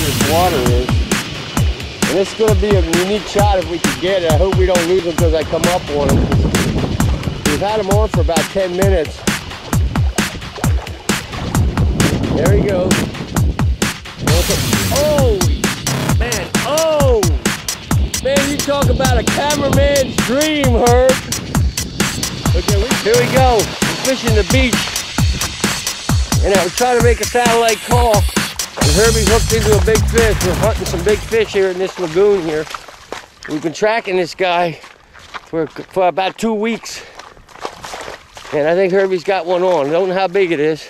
this water is. And this is going to be a unique shot if we can get it. I hope we don't lose them because I come up on them. We've had them on for about 10 minutes. There he goes. Oh, man. Oh, man, you talk about a cameraman's dream, Herb. Okay, we, here we go. Fishing the beach. And I was trying to make a satellite call. And Herbie's hooked into a big fish. We're hunting some big fish here in this lagoon here. We've been tracking this guy for, for about two weeks. And I think Herbie's got one on. I don't know how big it is.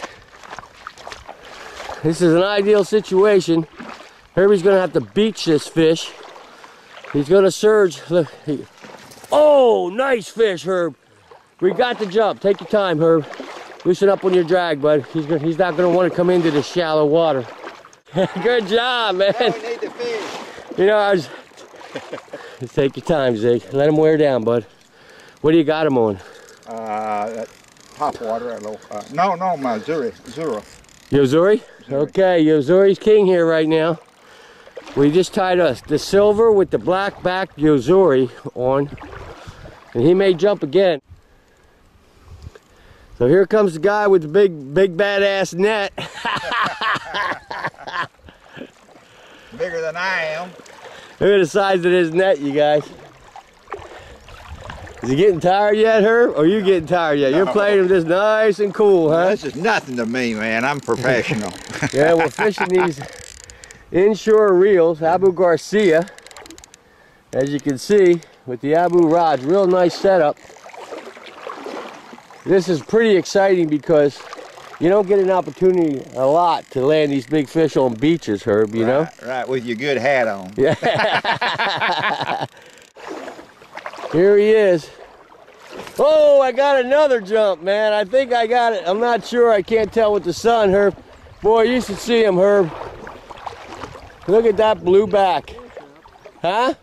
This is an ideal situation. Herbie's gonna have to beach this fish. He's gonna surge. Look. Oh, nice fish, Herb. We got the jump. Take your time, Herb. Loosen up on your drag, bud. He's gonna, he's not gonna want to come into the shallow water. Good job, man. Now we need the fish. You know, I was. Take your time, Zig. Let him wear down, bud. What do you got him on? Uh, top water, a little, uh, no, no, my Zuri, Zura. Yo-Zuri? Okay, Yo-Zuri's king here right now. We just tied us the silver with the black back Yo-Zuri on. And he may jump again. So here comes the guy with the big, big badass net. Bigger than I am. Look at the size of this net, you guys. Is he getting tired yet, Herb? Or you getting tired yet? You're No. playing him just nice and cool, huh? This is nothing to me, man. I'm professional. Yeah, we're fishing these inshore reels, Abu Garcia. As you can see, with the Abu rods, real nice setup. This is pretty exciting because you don't get an opportunity a lot to land these big fish on beaches, Herb, you know? Right, right, with your good hat on. Yeah. Here he is. Oh, I got another jump, man. I think I got it. I'm not sure. I can't tell with the sun, Herb. Boy, you should see him, Herb. Look at that blue back. Huh?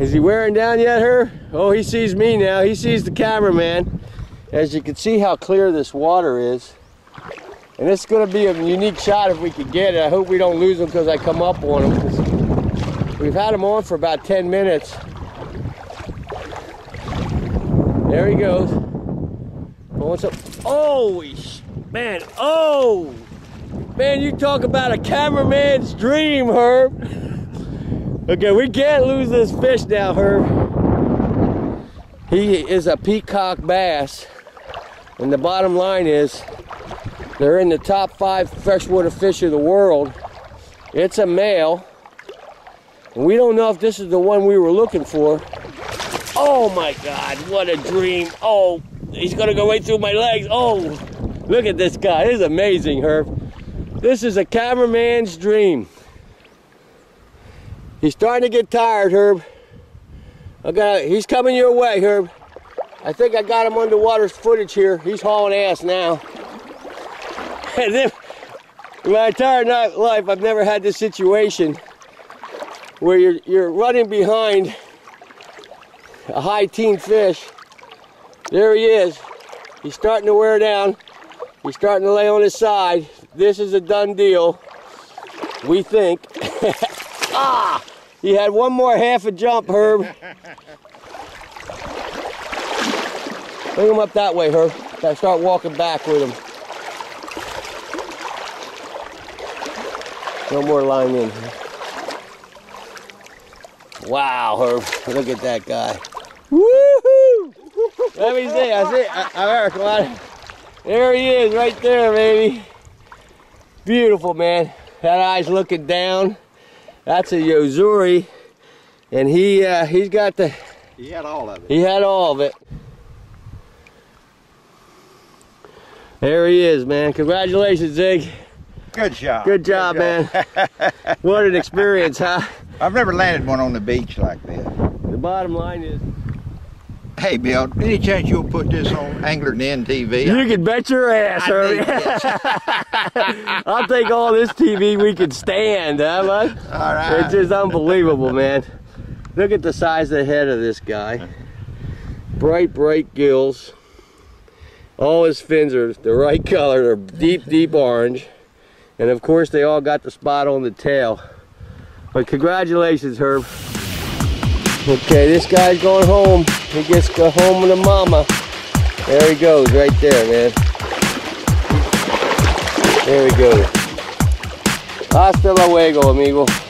Is he wearing down yet, Herb? Oh, he sees me now. He sees the cameraman. As you can see how clear this water is. And it's going to be a unique shot if we can get it. I hope we don't lose him because I come up on him. We've had them on for about 10 minutes. There he goes. Going some. Oh, man. Oh, man, you talk about a cameraman's dream, Herb. Okay, we can't lose this fish now, Herb. He is a peacock bass. And the bottom line is, they're in the top five freshwater fish of the world. It's a male. We don't know if this is the one we were looking for. Oh my God, what a dream. Oh, he's gonna go right through my legs. Oh, look at this guy. This is amazing, Herb. This is a cameraman's dream. He's starting to get tired, Herb. Got, he's coming your way, Herb. I think I got him underwater footage here. He's hauling ass now. And then, my entire life, I've never had this situation where you're, you're running behind a high teen fish. There he is. He's starting to wear down. He's starting to lay on his side. This is a done deal. We think. ah! He had one more half a jump, Herb. Bring him up that way, Herb. I start walking back with him. No more line in. Wow, Herb. Look at that guy. Woohoo! Let me see. I see. I, I come on. There he is, right there, baby. Beautiful, man. That eye's looking down. That's a Yo-Zuri, and he uh, he's got the He had all of it. he had all of it. There he is, man. Congratulations, Zig. Good job. Good job, man. what an experience, huh? I've never landed one on the beach like this. The bottom line is, Hey, Bill, any chance you'll put this on Anglers Inn TV? you can bet your ass, I Herbie. I'll take all this TV we can stand, huh, bud? All right. It's just unbelievable, man. Look at the size of the head of this guy. Bright, bright gills. All his fins are the right color. They're deep, deep orange. And of course, they all got the spot on the tail. But congratulations, Herb. Okay, this guy's going home. He gets to go home with a mama. There he goes, right there, man. There he goes. Hasta luego, amigo.